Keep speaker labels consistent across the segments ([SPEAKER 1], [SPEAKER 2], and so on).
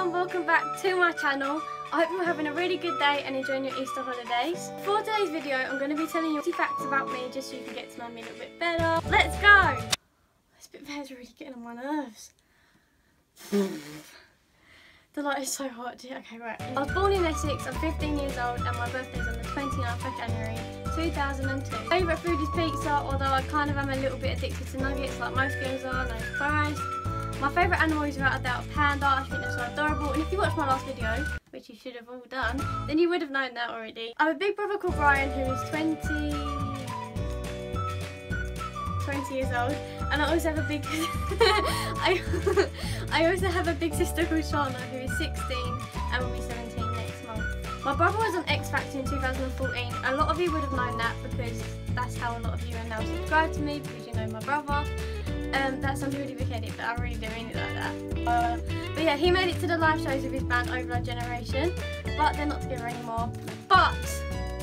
[SPEAKER 1] everyone, welcome back to my channel. I hope you're having a really good day and enjoying your Easter holidays. For today's video, I'm going to be telling you 50 facts about me just so you can get to know me a little bit better. Let's go! This bit of hair is really getting on my nerves. the light is so hot. Okay, right. I was born in Essex, I'm 15 years old and my birthday's on the 29th of January 2002. Favourite food is pizza, although I kind of am a little bit addicted to nuggets like most girls are, no surprise. My favourite animal is without a doubt a panda, I think they're so adorable and if you watched my last video, which you should have all done, then you would have known that already. I have a big brother called Ryan who is 20... 20 years old and I also have a big I, I also have a big sister called Sharna who is 16 and will be 17 next month. My brother was on X Factor in 2014. A lot of you would have known that because that's how a lot of you are now subscribed to me you know my brother. Um, that sounds really wicked, but I really don't mean it like that. Uh, but yeah, he made it to the live shows of his band Overload Generation, but they're not together anymore. But,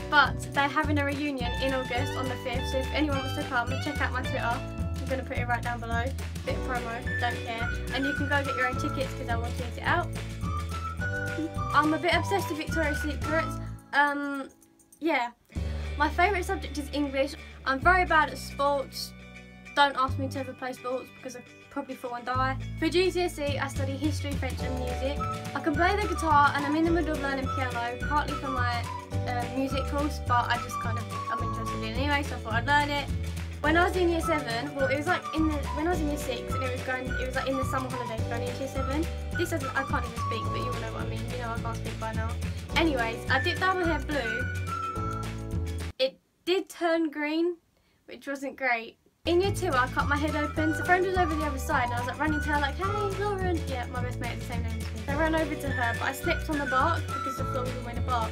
[SPEAKER 1] but they're having a reunion in August on the 5th, so if anyone wants to come, check out my Twitter. I'm going to put it right down below. Bit of promo, don't care. And you can go get your own tickets because I will tweet it out. I'm a bit obsessed with Victoria's Secrets. Um, yeah. My favourite subject is English. I'm very bad at sports, don't ask me to ever play sports because I probably fall and die. For GCSE, I study history, French and music. I can play the guitar and I'm in the middle of learning piano, partly for my uh, music course, but I just kind of, I'm interested in it anyway, so I thought I'd learn it. When I was in year seven, well, it was like in the when I was in year six, and it was going, it was like in the summer holidays going into year seven. This doesn't, I can't even speak, but you all know what I mean. You know I can't speak by now. Anyways, I dipped down my hair blue. It did turn green, which wasn't great. In year two, I cut my head open. So friend was over the other side, and I was like running to her, like, "Hey, Lauren!" Yeah, my best mate, the same name as me. I ran over to her, but I slipped on the bark because the floor was all made of bark,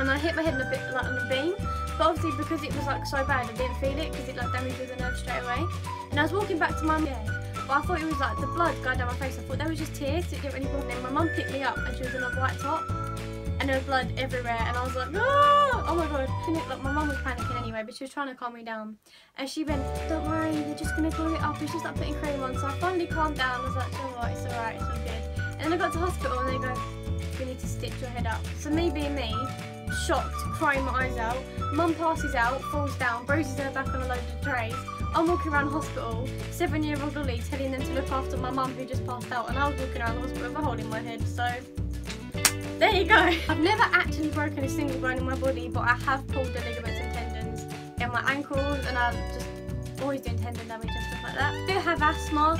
[SPEAKER 1] and I hit my head in a bit like on the beam. But obviously, because it was like so bad, I didn't feel it because it like damaged the nerve straight away. And I was walking back to mum, yeah, but I thought it was like the blood going down my face. I thought they were just tears. So it didn't really bother me. My mum picked me up, and she was in a white top and was blood everywhere and I was like oh, oh my god. Like my mum was panicking anyway but she was trying to calm me down. And she went don't worry they're just gonna glue it up it's just like putting cream on. So I finally calmed down I was like you know what it's alright it's all good. And then I got to hospital and they go we need to stitch your head up. So me being me shocked crying my eyes out mum passes out falls down bruises her back on a load of trays. I'm walking around hospital, seven year old Lolly telling them to look after my mum who just passed out and I was walking around the hospital with a hole in my head so there you go. I've never actually broken a single bone in my body, but I have pulled the ligaments and tendons in my ankles, and I'm just always doing tendon damage and stuff like that. I do have asthma,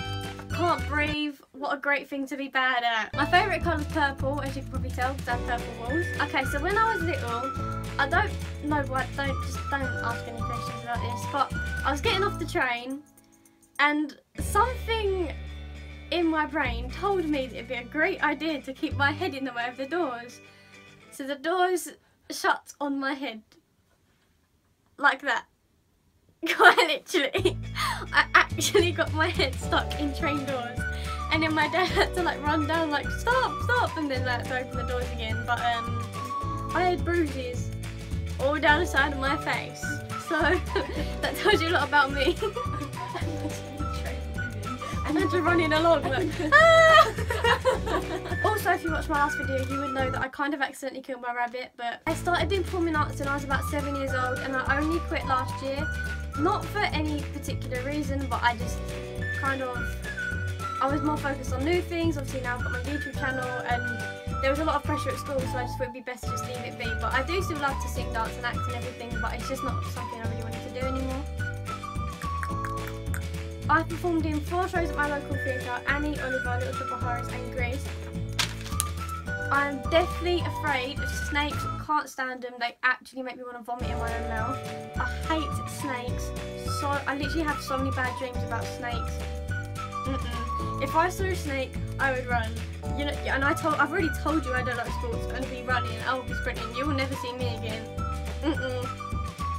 [SPEAKER 1] can't breathe. What a great thing to be bad at. My favourite colour is purple, as you can probably tell, because I have purple walls. Okay, so when I was little, I don't know what, don't, just don't ask any questions about this, but I was getting off the train, and something in my brain told me it'd be a great idea to keep my head in the way of the doors. So the doors shut on my head. Like that. Quite literally. I actually got my head stuck in train doors. And then my dad had to like run down like stop, stop and then like open the doors again. But um I had bruises all down the side of my face. So that tells you a lot about me. Imagine running along like, ah! Also, if you watched my last video, you would know that I kind of accidentally killed my rabbit, but I started doing performing arts when I was about seven years old, and I only quit last year. Not for any particular reason, but I just kind of, I was more focused on new things. Obviously now I've got my YouTube channel, and there was a lot of pressure at school, so I just thought it'd be best to just leave it be. But I do still love to sing, dance, and act and everything, but it's just not something I really I performed in four shows at my local theatre, Annie, Oliver, Little Shop of Horrors and Grease. I'm deathly afraid of snakes, can't stand them, they actually make me want to vomit in my own mouth. I hate snakes, so I literally have so many bad dreams about snakes. Mm -mm. If I saw a snake, I would run. You know, and I told, I've already told you I don't like sports, I'm going to be running, I will be sprinting, you will never see me again. Mm-mm,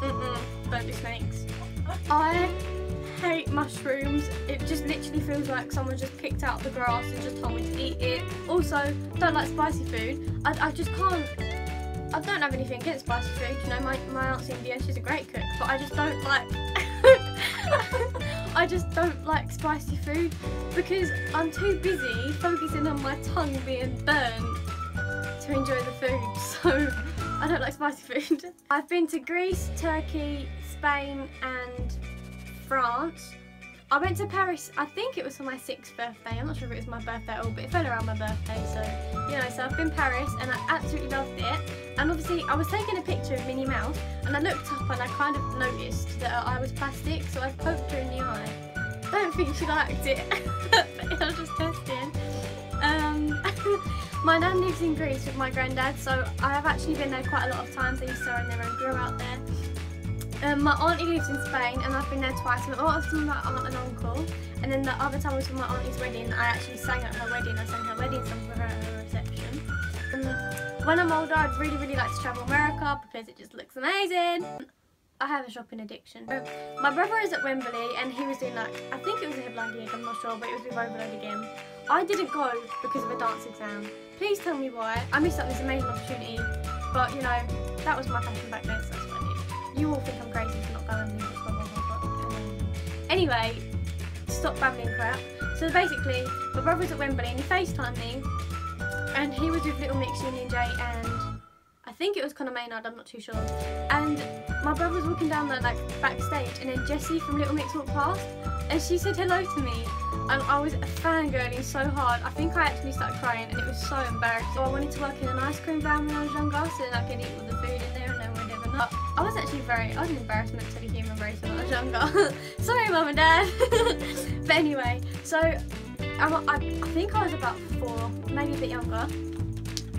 [SPEAKER 1] mm-mm, don't do snakes. I hate mushrooms. It just literally feels like someone just picked out the grass and just told me to eat it. Also, don't like spicy food. I, I just can't, I don't have anything against spicy food. You know, my, my aunt's Indian, she's a great cook, but I just don't like, I just don't like spicy food because I'm too busy focusing on my tongue being burnt to enjoy the food. So I don't like spicy food. I've been to Greece, Turkey, Spain and France. I went to Paris, I think it was for my sixth birthday. I'm not sure if it was my birthday at all, but it fell around my birthday. So, you know, so I've been Paris and I absolutely loved it. And obviously, I was taking a picture of Minnie Mouse and I looked up and I kind of noticed that her eye was plastic. So I poked her in the eye. I Don't think she liked it, but I was just testing. Um, my nan lives in Greece with my granddad, so I have actually been there quite a lot of times. They used to own their own grill out there. Um, my auntie lives in Spain and I've been there twice. I went with my aunt and uncle and then the other time was for my auntie's wedding. I actually sang at her wedding. I sang her wedding song for her at her reception. Um, when I'm older I'd really really like to travel America because it just looks amazing. I have a shopping addiction. My brother is at Wembley and he was doing like, I think it was a headline gig, I'm not sure, but it was with Overload again. I didn't go because of a dance exam. Please tell me why. I missed out this amazing opportunity, but you know, that was my passion back then, so that's did you all think I'm crazy for not going with blah, blah, blah. Anyway, stop babbling crap. So basically, my brother was at Wembley and he FaceTimed me and he was with Little Mix, Union J and I think it was Conor Maynard, I'm not too sure. And my brother was walking down the like backstage and then Jesy from Little Mix walked past and she said hello to me and I was fangirling so hard. I think I actually started crying and it was so embarrassing. So I wanted to work in an ice cream van when I was younger so that I could eat all the food in there I was actually very, I was an embarrassment to the human race when I was younger. Sorry mum and dad. but anyway, so I, I think I was about four, maybe a bit younger.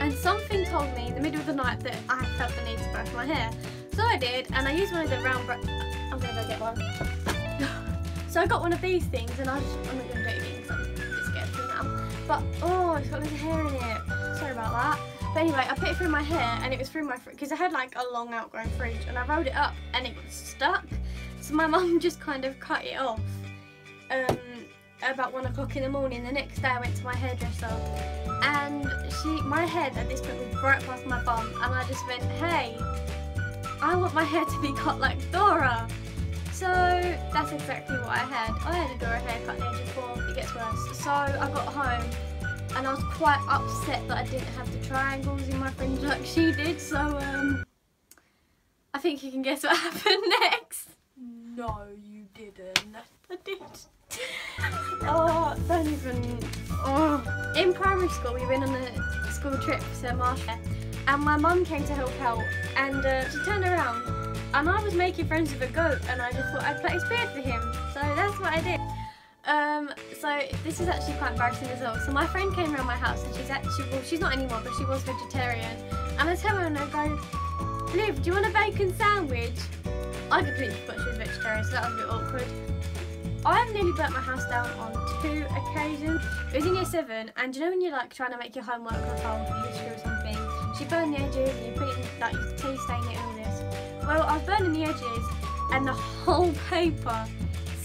[SPEAKER 1] And something told me in the middle of the night that I felt the need to brush my hair. So I did, and I used one of the round brush. I'm gonna go get one. so I got one of these things, and I just, I'm not gonna do it again because I'm a bit scared it now. But oh, it's got loads of hair in it. Sorry about that. But anyway, I put it through my hair, and it was through my because I had like a long outgrown fringe, and I rolled it up, and it was stuck. So my mum just kind of cut it off. Um, about one o'clock in the morning. The next day I went to my hairdresser and she, my head at this point was right past my bum and I just went, hey, I want my hair to be cut like Dora. So that's exactly what I had. I had a Dora haircut the age of four, it gets worse. So I got home and I was quite upset that I didn't have the triangles in my fringe like she did. So um, I think you can guess what happened next.
[SPEAKER 2] No, you didn't.
[SPEAKER 1] I did. oh, don't even. Oh. In primary school, we went on a school trip to Marshall, and my mum came to help out, and uh, she turned around, and I was making friends with a goat, and I just thought I'd play his beard for him. So that's what I did. Um, so this is actually quite embarrassing as well. So my friend came around my house, and she's actually well, she's not anymore, but she was vegetarian, and I tell her and I go, Liv, do you want a bacon sandwich? I completely forgot she was vegetarian, so that was a bit awkward. I have nearly burnt my house down on two occasions. It was in year seven, and you know when you're like trying to make your homework look old for history or something, she burned the edges and you put it in, like you tea stain it and all this. Well, I was burning the edges, and the whole paper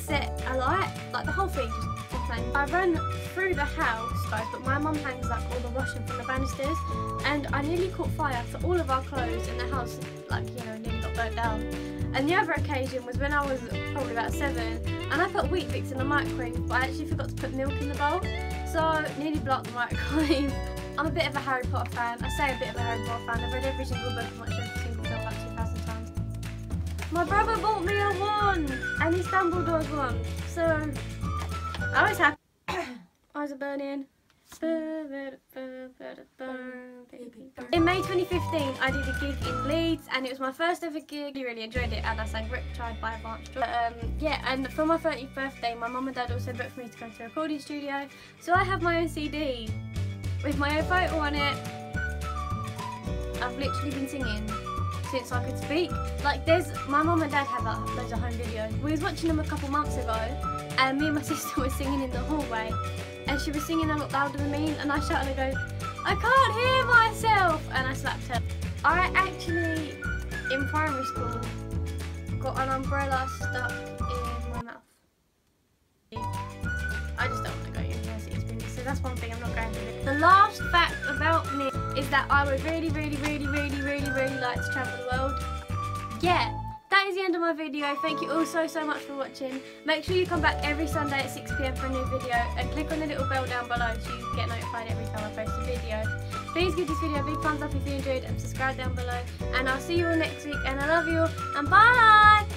[SPEAKER 1] set alight, like the whole thing. I run through the house, guys, but my mum hangs like all the washing from the banisters, and I nearly caught fire, so all of our clothes in the house, like you know, nearly got burnt down. And the other occasion was when I was probably about seven and I put Weetabix in the microwave but I actually forgot to put milk in the bowl so nearly blocked the microwave. I'm a bit of a Harry Potter fan. I say a bit of a Harry Potter fan. I've read every single book and watched every single film like 2,000 times. My brother bought me a wand he's Dumbledore's wand. So I was happy. Eyes are burning. In May 2015, I did a gig in Leeds, and it was my first ever gig. I really enjoyed it, and I sang Riptide by Advance. Um, yeah, and for my 30th birthday, my mum and dad also booked for me to go to a recording studio. So I have my own CD with my own photo on it. I've literally been singing since I could speak. Like, there's my mum and dad have like, loads of home videos. We was watching them a couple months ago, and me and my sister were singing in the hallway and she was singing a lot louder than me and I shouted and I go, I can't hear myself and I slapped her. I actually, in primary school, got an umbrella stuck in is that I would really, really, really, really, really, really like to travel the world. Yeah, that is the end of my video. Thank you all so, so much for watching. Make sure you come back every Sunday at 6pm for a new video and click on the little bell down below so you get notified every time I post a video. Please give this video a big thumbs up if you enjoyed and subscribe down below. And I'll see you all next week and I love you all and bye!